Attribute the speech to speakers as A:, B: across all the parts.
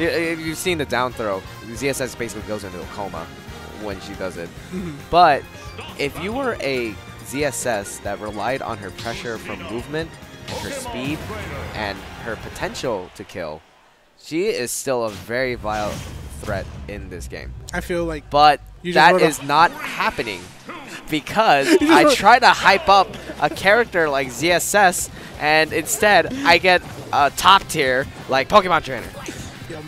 A: Y- You've seen the down throw. ZSS basically goes into a coma when she does it. But if you were a ZSS that relied on her pressure from movement, and her speed, and her potential to kill, she is still a very vile threat in this game.
B: I feel like
A: But that is not happening because I try to hype up a character like ZSS, and instead I get a top tier like Pokemon Trainer.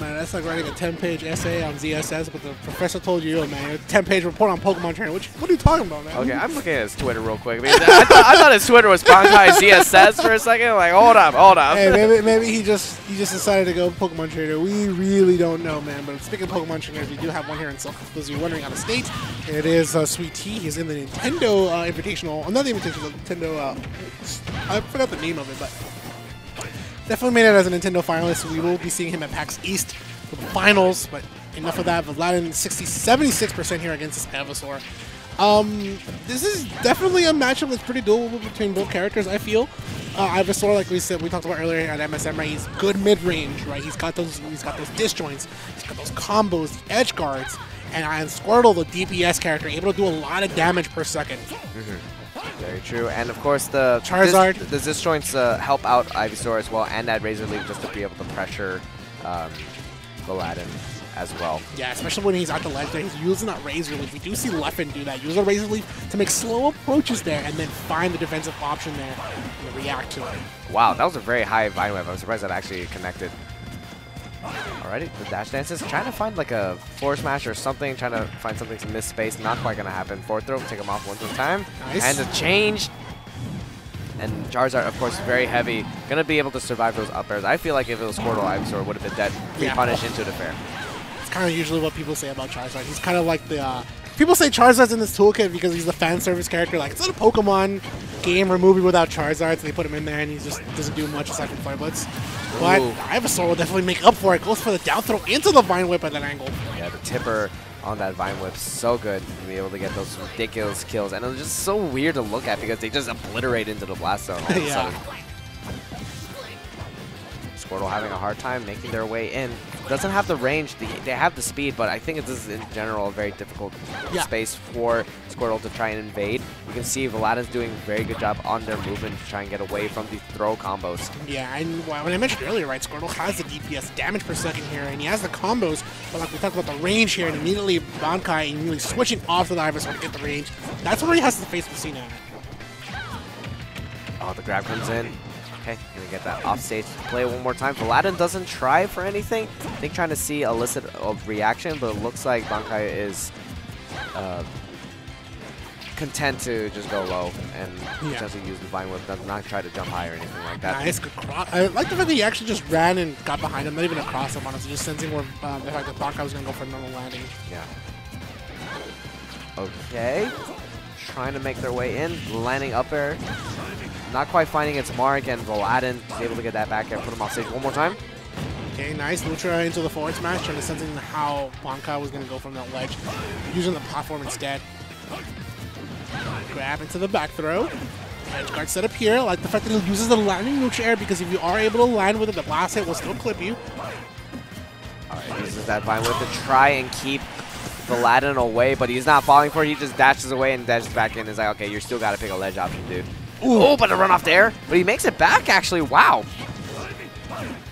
B: Man, that's like writing a 10-page essay on ZSS, but the professor told you, yo, man, a 10-page report on Pokemon Trainer. What, what are you talking about, man?
A: Okay, I'm looking at his Twitter real quick. because I, thought, I thought his Twitter was Bankai ZSS for a second. Like, hold up, hold up.
B: Hey, maybe, maybe he just he just decided to go Pokemon Trainer. We really don't know, man. But speaking of Pokemon Trainers, we do have one here in. For those of you wondering out of state, it is uh, Sweet Tea. He's in the Nintendo uh, Invitational. Another Invitational, Nintendo. Uh, I forgot the name of it, but definitely made it as a Nintendo finalist. We will be seeing him at PAX East for the finals. But enough of that. Vlad 60, 76% here against this Ivysaur. Um, this is definitely a matchup that's pretty doable between both characters. I feel. Uh, Ivysaur, like we said, we talked about earlier at MSM, right? He's good mid range, right? He's got those, he's got those disjoints, he's got those combos, edge guards, and, and Squirtle, the DPS character, able to do a lot of damage per second.
A: Very true. And of course, the
B: Charizard.
A: Dis, the disjoints uh, help out Ivysaur as well, and that Razor Leaf just to be able to pressure um, Vuhladdin as well.
B: Yeah, especially when he's at the ledge there, he's using that Razor Leaf. We do see Leffen do that. Use a Razor Leaf to make slow approaches there, and then find the defensive option there and react to it.
A: Wow, that was a very high Vine Whip. I'm surprised that actually connected. Alrighty, the dash dances. Trying to find like a force smash or something. Trying to find something to miss space. Not quite gonna happen. Fourth throw, take him off one at a time.
B: Nice.
A: And a change. And Charizard, of course, very heavy. Gonna be able to survive those up airs. I feel like if it was Squirtle, Ivysaur would have been dead.
B: Yeah.
A: punish into the fair.
B: It's kind of usually what people say about Charizard. He's kind of like the. Uh, people say Charizard's in this toolkit because he's the fan service character. Like, it's not a Pokemon game or movie without Charizard, so they put him in there and he just doesn't do much aside from Flare Blitz. But
A: Ooh.
B: Ivysaur will definitely make up for it. Goes for the down throw into the Vine Whip at that angle.
A: Yeah, the tipper on that Vine Whip, so good to be able to get those ridiculous kills. And it was just so weird to look at because they just obliterate into the blast zone all of a
B: Yeah.
A: sudden. Squirtle having a hard time making their way in. Doesn't have the range, the, they have the speed, but I think this is in general a very difficult
B: Yeah.
A: space for Squirtle to try and invade. You can see Vlada's doing a very good job on their movement to try and get away from the throw combos.
B: Yeah, and well, when I mentioned earlier, right, Squirtle has the DPS damage per second here, and he has the combos, but like we talked about the range here, and immediately Bankai immediately switching off the Ivysaur to get the range. That's where he has to face at.
A: Oh, the grab comes in. Okay, gonna get that offstage play one more time. Vuhladdin doesn't try for anything. I think trying to see elicit a reaction, but it looks like Bankai is uh, content to just go low and
B: Yeah.
A: potentially use the Vine Whip, does not try to jump high or anything like that.
B: Nice, cross. I like the fact that he actually just ran and got behind him, not even across him, honestly, just sensing where uh, the fact that Bankai was going to go for a normal landing.
A: Yeah. Okay. Trying to make their way in, landing up air. Not quite finding its mark, and Vuhladdin is able to get that back air, put him off stage one more time.
B: Okay, nice. Lutra into the forward smash, trying to sense how Bankai was going to go from that ledge, using the platform instead. Grab into the back throw. Edge guard set up here. I like the fact that he uses the landing neutral air because if you are able to land with it, the blast hit will still clip you.
A: Alright, uses that Vine Whip to try and keep Vuhladdin away, but he's not falling for it. He just dashes away and dashes back in. It's like, okay, you still got to pick a ledge option, dude. Oh, but a run off there. But he makes it back, actually. Wow.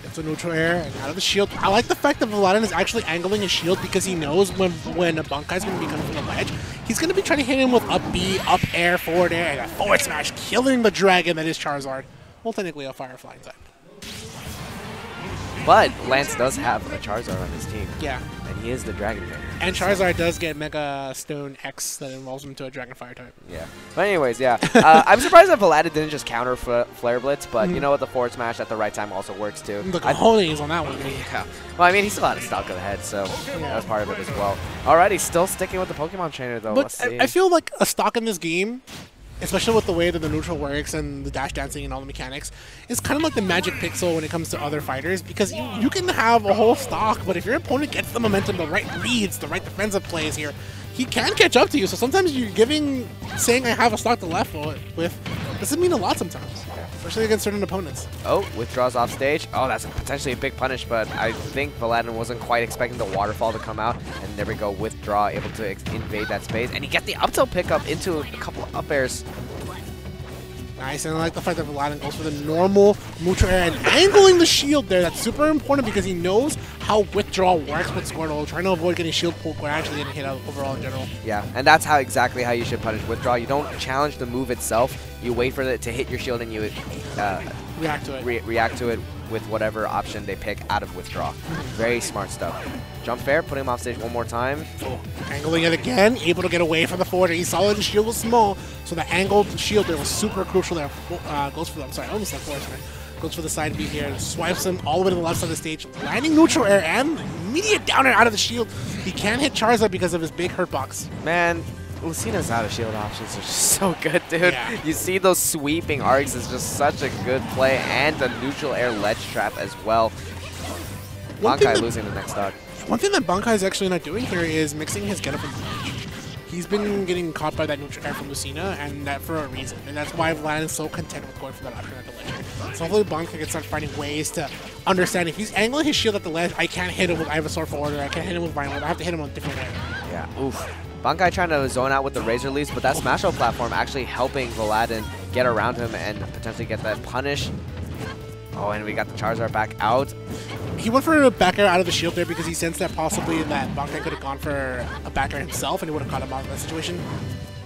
B: It's a neutral air and out of the shield. I like the fact that Vuhladdin is actually angling his shield because he knows when when a Bankai's going to be coming from the ledge, he's going to be trying to hit him with up B, up air, forward air, and a forward smash, killing the dragon that is Charizard. Well, technically a Firefly type.
A: But Lance does have a Charizard on his team,
B: Yeah.
A: And he is the Dragon Trainer.
B: And Charizard does get Mega Stone X that involves him to a Dragon Fire type.
A: Yeah. But anyways, yeah. uh, I'm surprised that Vuhladdin didn't just counter Fla- Flare Blitz, but you know what? The forward smash at the right time also works too.
B: The
A: I-
B: cojones on that one.
A: yeah. Well, I mean, he still had a stock of the head, so that's part of it as well. Alrighty, still sticking with the Pokemon Trainer though.
B: But
A: Let's see.
B: I, I feel like a stock in this game, especially with the way that the neutral works and the dash dancing and all the mechanics, it's kind of like the magic pixel when it comes to other fighters because you, you can have a whole stock, but if your opponent gets the momentum, the right reads, the right defensive plays here, he can catch up to you. So sometimes you're giving, saying I have a stock to left with, doesn't mean a lot sometimes. especially against certain opponents.
A: Oh, withdraws off stage. Oh, that's potentially a big punish, but I think Vuhladdin wasn't quite expecting the waterfall to come out. And there we go, withdraw, able to invade that space. And he gets the up tilt pickup into a couple of up airs.
B: Nice, and I like the fact that Vuhladdin goes for the normal Mutra and angling the shield there. That's super important because he knows how withdrawal works with Squirtle, trying to avoid getting shield poke or actually getting hit out overall in general.
A: Yeah, and that's how exactly how you should punish withdrawal. You don't challenge the move itself. You wait for it to hit your shield and you uh,
B: react to it.
A: Re react to it with whatever option they pick out of withdraw. Very smart stuff. Jump fair, putting him off stage one more time.
B: Oh, angling it again, able to get away from the forward. He saw that the shield was small, so the angled shield there was super crucial there. Uh, goes for the, I'm sorry, I almost said forward. Goes for the side B here, and swipes him all the way to the left side of the stage, landing neutral air and immediate downer out of the shield. He can't hit Charizard because of his big hurt box.
A: Man, Lucina's out of shield options are just so good, dude.
B: Yeah.
A: You see those sweeping arcs is just such a good play, and the neutral air ledge trap as well. Bankai losing the next stock.
B: One thing that Bankai is actually not doing here is mixing his getup and. He's been getting caught by that neutral air from Lucina, and that for a reason. And that's why Vlad is so content with going for that option at the ledge. So hopefully Bankai can start finding ways to understand if he's angling his shield at the ledge, I can't hit him with Ivysaur forward, or I can't hit him with Violent, I have to hit him on a different way.
A: Yeah, oof. Bankai trying to zone out with the Razor Leaves, but that Smash Out platform actually helping Vuhladdin get around him and potentially get that punish. Oh, and we got the Charizard back out.
B: He went for a back air out of the shield there because he sensed that possibly that Bankai could have gone for a back air himself and he would have caught him out of that situation.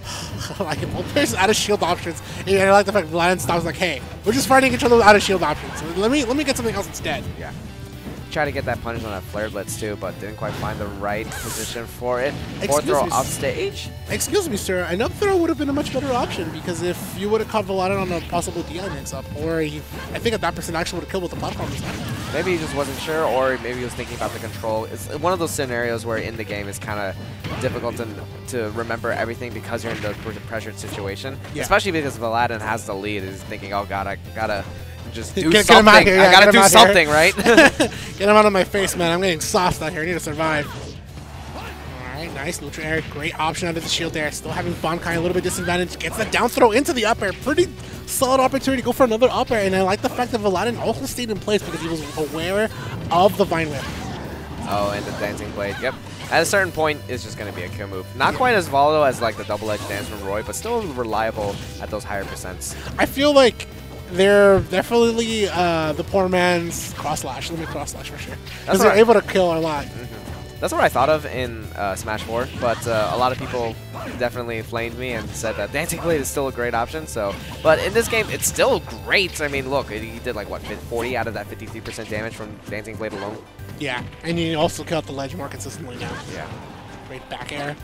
B: like players out of shield options. And I like the fact Lion stops like, hey, we're just fighting each other without of shield options. So let me let me get something else instead.
A: Yeah. Try to get that punish on that Flare Blitz too, but didn't quite find the right position for it. Fourth throw
B: me,
A: off stage.
B: Excuse me, sir. An up throw would have been a much better option because if you would have caught Vuhladdin on a possible DI mix up, or he, I think at that person actually would have killed with the platform this time.
A: Maybe he just wasn't sure, or maybe he was thinking about the control. It's one of those scenarios where in the game it's kind of difficult to, to remember everything because you're in the pressured situation.
B: Yeah.
A: Especially because Vuhladdin has the lead. He's thinking, oh god, I gotta just do
B: get,
A: something.
B: Get yeah,
A: I gotta do something,
B: here.
A: right?
B: get him out of my face, man. I'm getting sauced out here. I need to survive. Alright, nice. Neutral air. Great option under the shield there. Still having Bankai a little bit disadvantaged. Gets the down throw into the up air. Pretty solid opportunity to go for another up air. And I like the fact that Vuhladdin also stayed in place because he was aware of the Vine Whip.
A: Oh, and the Dancing Blade. Yep. At a certain point, it's just going to be a kill move. Not quite as volatile as like the double-edged dance from Roy, but still reliable at those higher percents.
B: I feel like they're definitely uh, the poor man's cross slash. Let me cross slash for sure. Because they're able to kill a lot.
A: Mm -hmm. That's what I thought of in uh, Smash 4, but uh, a lot of people definitely flamed me and said that Dancing Blade is still a great option. So, But in this game, it's still great. I mean, look, he did like, what, 40 out of that 53% damage from Dancing Blade alone?
B: Yeah, and you also kill out the ledge more consistently now.
A: Yeah.
B: Great back air.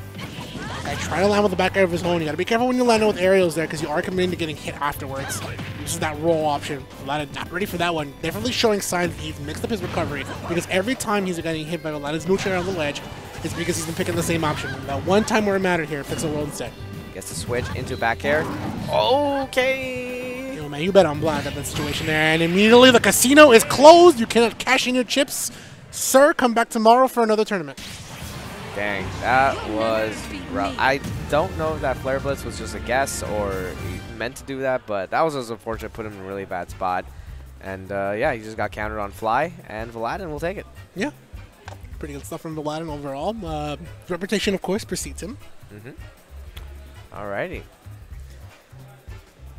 B: I try to land with the back air of his own. You gotta be careful when you land with aerials there because you are committing to getting hit afterwards. This is that roll option. Vuhladdin not ready for that one. Definitely showing signs he's mixed up his recovery because every time he's getting hit by Vuhladdin's neutral on the ledge, it's because he's been picking the same option. That one time where it mattered here, the world instead.
A: Gets to switch into back air. Okay.
B: Yo, man, you bet on black at that situation there. And immediately the casino is closed. You cannot cash in your chips. Sir, come back tomorrow for another tournament.
A: Dang, that was rough. I don't know if that Flare Blitz was just a guess or he meant to do that, but that was just unfortunate. Put him in a really bad spot. And uh, yeah, he just got countered on fly, and Vuhladdin will take it.
B: Yeah. Pretty good stuff from Vuhladdin overall. Uh, reputation, of course, precedes him.
A: Mm-hmm. Alrighty.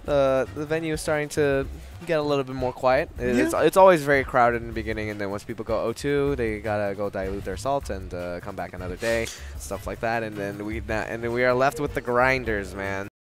A: The, the venue is starting to get a little bit more quiet. It's,
B: yeah.
A: it's always very crowded in the beginning, and then once people go O2, they gotta go dilute their salt and uh, come back another day, stuff like that. And then we and then we are left with the grinders, man.